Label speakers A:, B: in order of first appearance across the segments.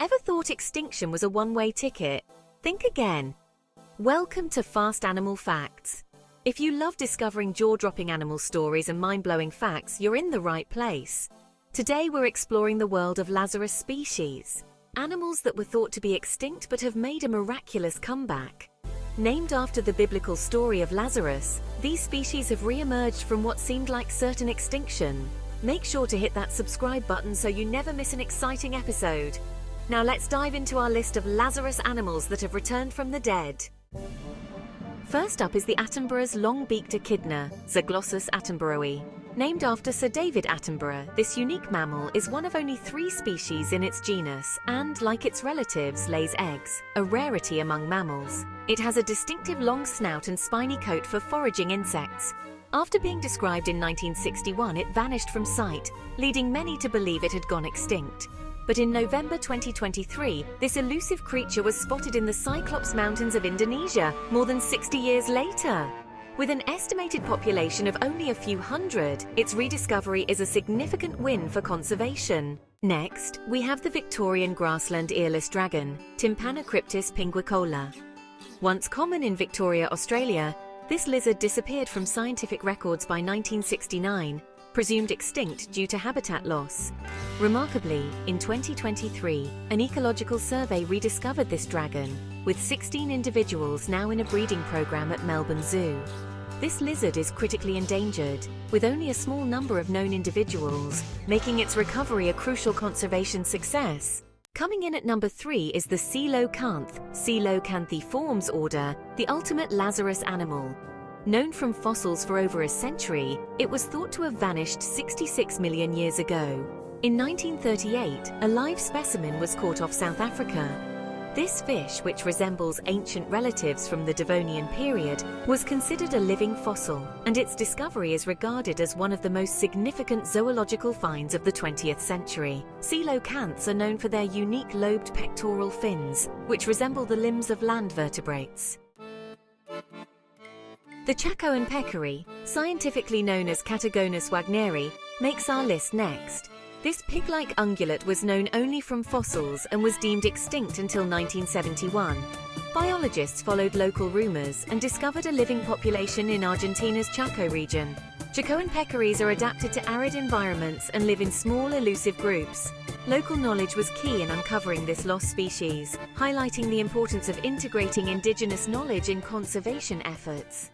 A: Ever thought extinction was a one-way ticket? Think again. Welcome to Fast Animal Facts. If you love discovering jaw-dropping animal stories and mind-blowing facts, you're in the right place. Today we're exploring the world of Lazarus species, animals that were thought to be extinct but have made a miraculous comeback. Named after the biblical story of Lazarus, these species have re-emerged from what seemed like certain extinction. Make sure to hit that subscribe button so you never miss an exciting episode. Now let's dive into our list of Lazarus animals that have returned from the dead. First up is the Attenborough's long-beaked echidna, Zaglossus attenboroughi. Named after Sir David Attenborough, this unique mammal is one of only three species in its genus and, like its relatives, lays eggs, a rarity among mammals. It has a distinctive long snout and spiny coat for foraging insects. After being described in 1961, it vanished from sight, leading many to believe it had gone extinct. But in November 2023, this elusive creature was spotted in the Cyclops Mountains of Indonesia more than 60 years later. With an estimated population of only a few hundred, its rediscovery is a significant win for conservation. Next, we have the Victorian grassland earless dragon, Tympanocryptis pinguicola. Once common in Victoria, Australia, this lizard disappeared from scientific records by 1969, presumed extinct due to habitat loss. Remarkably, in 2023, an ecological survey rediscovered this dragon, with 16 individuals now in a breeding program at Melbourne Zoo. This lizard is critically endangered, with only a small number of known individuals, making its recovery a crucial conservation success. Coming in at number three is the Coelacanth, Coelacanthiformes order, the ultimate Lazarus animal. Known from fossils for over a century, it was thought to have vanished 66 million years ago. In 1938, a live specimen was caught off South Africa. This fish, which resembles ancient relatives from the Devonian period, was considered a living fossil, and its discovery is regarded as one of the most significant zoological finds of the 20th century. Coelacanths are known for their unique lobed pectoral fins, which resemble the limbs of land vertebrates. The Chacoan peccary, scientifically known as Catagonus wagneri, makes our list next. This pig-like ungulate was known only from fossils and was deemed extinct until 1971. Biologists followed local rumors and discovered a living population in Argentina's Chaco region. Chacoan peccaries are adapted to arid environments and live in small, elusive groups. Local knowledge was key in uncovering this lost species, highlighting the importance of integrating indigenous knowledge in conservation efforts.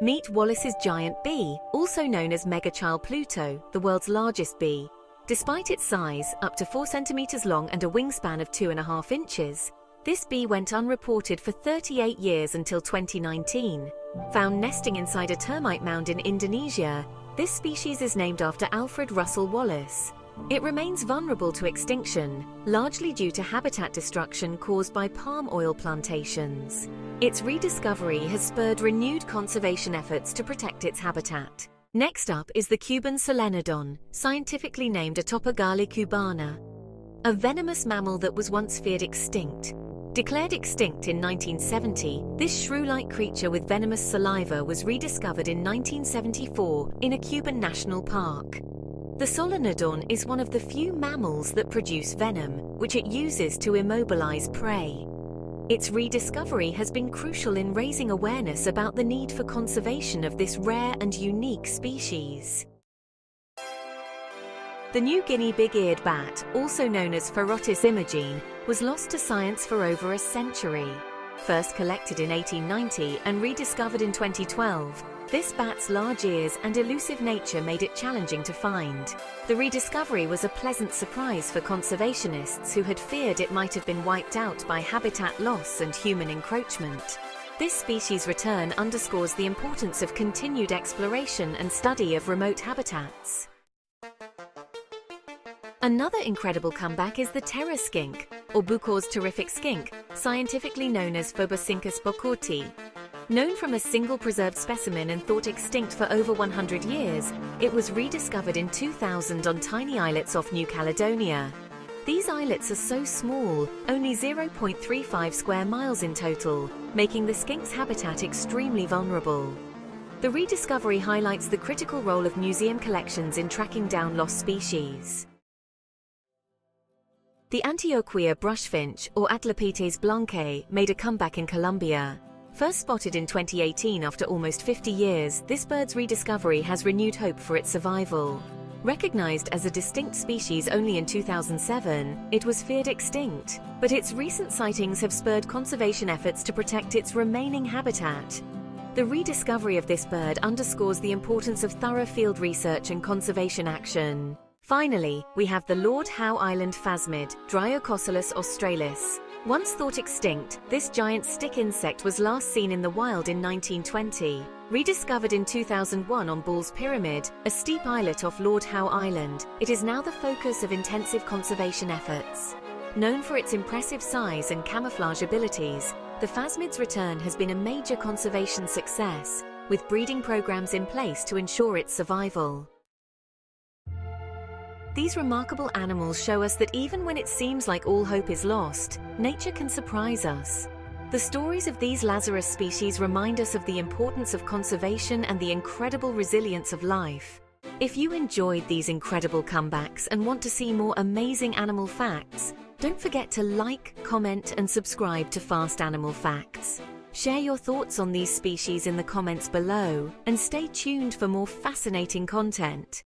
A: Meet Wallace's giant bee, also known as Megachile Pluto, the world's largest bee. Despite its size, up to 4 centimeters long and a wingspan of 2.5 inches, this bee went unreported for 38 years until 2019. Found nesting inside a termite mound in Indonesia, this species is named after Alfred Russel Wallace. It remains vulnerable to extinction, largely due to habitat destruction caused by palm oil plantations. Its rediscovery has spurred renewed conservation efforts to protect its habitat. Next up is the Cuban solenodon, scientifically named Atopogale cubana, a venomous mammal that was once feared extinct. Declared extinct in 1970, this shrew-like creature with venomous saliva was rediscovered in 1974 in a Cuban national park. The solenodon is one of the few mammals that produce venom, which it uses to immobilize prey. Its rediscovery has been crucial in raising awareness about the need for conservation of this rare and unique species. The New Guinea big-eared bat, also known as Pharotis imogene, was lost to science for over a century. First collected in 1890 and rediscovered in 2012, this bat's large ears and elusive nature made it challenging to find. The rediscovery was a pleasant surprise for conservationists who had feared it might have been wiped out by habitat loss and human encroachment. This species return underscores the importance of continued exploration and study of remote habitats. Another incredible comeback is the terror skink, or Bocourt's terrific skink, scientifically known as Phoboscincus bocourti. Known from a single preserved specimen and thought extinct for over 100 years, it was rediscovered in 2000 on tiny islets off New Caledonia. These islets are so small, only 0.35 square miles in total, making the skink's habitat extremely vulnerable. The rediscovery highlights the critical role of museum collections in tracking down lost species. The Antioquia brushfinch, or Atlapetes blancae, made a comeback in Colombia. First spotted in 2018 after almost 50 years, this bird's rediscovery has renewed hope for its survival. Recognized as a distinct species only in 2007, it was feared extinct, but its recent sightings have spurred conservation efforts to protect its remaining habitat. The rediscovery of this bird underscores the importance of thorough field research and conservation action. Finally, we have the Lord Howe Island phasmid, Dryococelus australis. Once thought extinct, this giant stick insect was last seen in the wild in 1920. Rediscovered in 2001 on Ball's Pyramid, a steep islet off Lord Howe Island, it is now the focus of intensive conservation efforts. Known for its impressive size and camouflage abilities, the phasmid's return has been a major conservation success, with breeding programs in place to ensure its survival. These remarkable animals show us that even when it seems like all hope is lost, nature can surprise us. The stories of these Lazarus species remind us of the importance of conservation and the incredible resilience of life. If you enjoyed these incredible comebacks and want to see more amazing animal facts, don't forget to like, comment, and subscribe to Fast Animal Facts. Share your thoughts on these species in the comments below and stay tuned for more fascinating content.